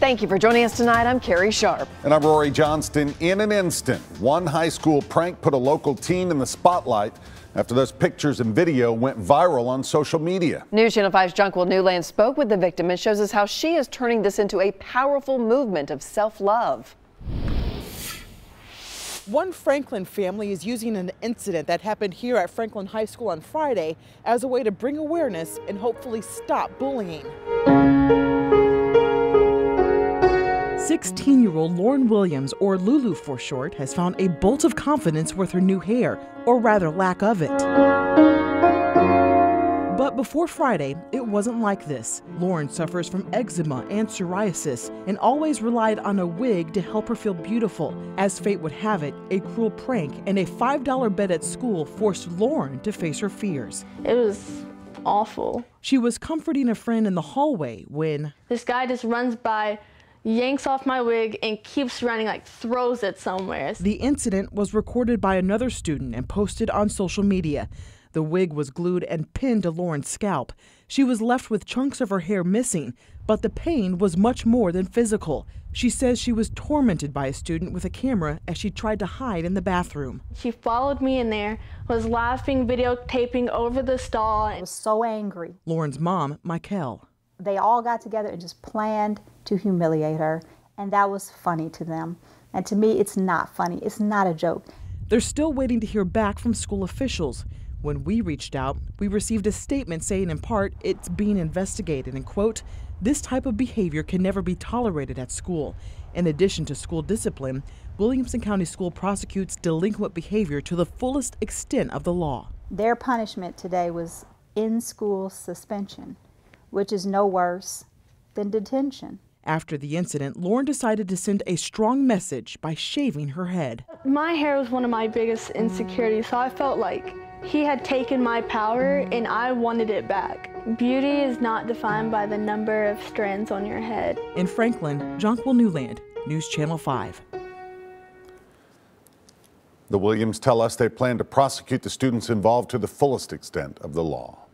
Thank you for joining us tonight. I'm Carrie Sharp. And I'm Rhori Johnston. In an instant, one high school prank put a local teen in the spotlight after those pictures and video went viral on social media. News Channel 5's Jonquil Newland spoke with the victim and shows us how she is turning this into a powerful movement of self-love. One Franklin family is using an incident that happened here at Franklin High School on Friday as a way to bring awareness and hopefully stop bullying. 16 year old Lauren Williams, or Lulu for short, has found a bolt of confidence with her new hair, or rather, lack of it. But before Friday, it wasn't like this. Lauren suffers from eczema and psoriasis and always relied on a wig to help her feel beautiful. As fate would have it, a cruel prank and a $5 bet at school forced Lauren to face her fears. It was awful. She was comforting a friend in the hallway when this guy just runs by yanks off my wig and keeps running like throws it somewhere. The incident was recorded by another student and posted on social media. The wig was glued and pinned to Lauren's scalp. She was left with chunks of her hair missing, but the pain was much more than physical. She says she was tormented by a student with a camera as she tried to hide in the bathroom. She followed me in there, was laughing, videotaping over the stall. I was so angry. Lauren's mom, Michael. They all got together and just planned to humiliate her, and that was funny to them. And to me, it's not funny. It's not a joke. They're still waiting to hear back from school officials. When we reached out, we received a statement saying in part it's being investigated and quote, this type of behavior can never be tolerated at school. In addition to school discipline, Williamson County School prosecutes delinquent behavior to the fullest extent of the law. Their punishment today was in school suspension, which is no worse than detention. After the incident, Lauren decided to send a strong message by shaving her head. My hair was one of my biggest insecurities, so I felt like he had taken my power and I wanted it back. Beauty is not defined by the number of strands on your head. In Franklin, Jonquil Newland, News Channel 5. The Williams tell us they plan to prosecute the students involved to the fullest extent of the law.